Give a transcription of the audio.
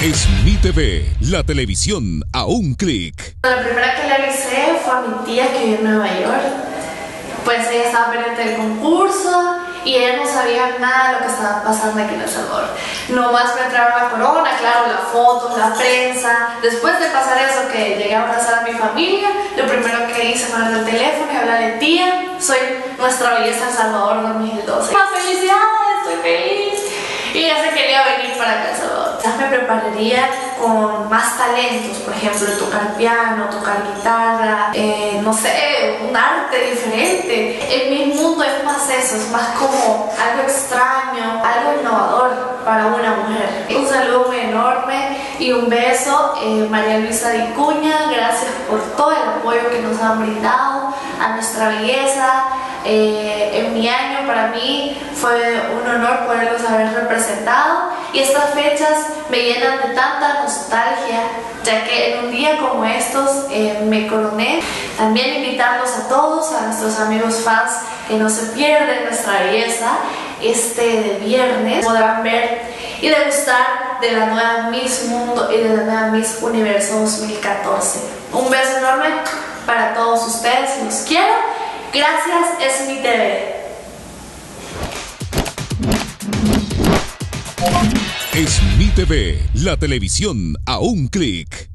Es mi TV, la televisión a un clic. La primera que le avisé fue a mi tía que vive en Nueva York. Pues ella estaba pendiente del concurso y ella no sabía nada de lo que estaba pasando aquí en El Salvador. Nomás me entraron la corona, claro, las fotos, la prensa. Después de pasar eso, que llegué a abrazar a mi familia, lo primero que hice fue agarrar el teléfono y hablarle, tía, soy nuestra belleza El Salvador 2012. ¡Ah, felicidades! Prepararía con más talentos, por ejemplo, tocar piano, tocar guitarra, eh, no sé, un arte diferente. En mi mundo es más eso, es más como algo extraño, algo innovador para una mujer. Un saludo enorme y un beso, eh, María Luisa Vicuña, gracias por todo el apoyo que nos han brindado a nuestra belleza. Eh, en mi año para mí fue un honor poderlos haber representado y estas fechas me llenan de tanta nostalgia ya que en un día como estos eh, me coroné. También invitarlos a todos, a nuestros amigos fans que no se pierden nuestra belleza este viernes podrán ver y degustar de la nueva Miss Mundo y de la nueva Miss Universo 2014. Un beso enorme para todos ustedes, los quiero Gracias, es mi TV. Es mi TV, la televisión a un clic.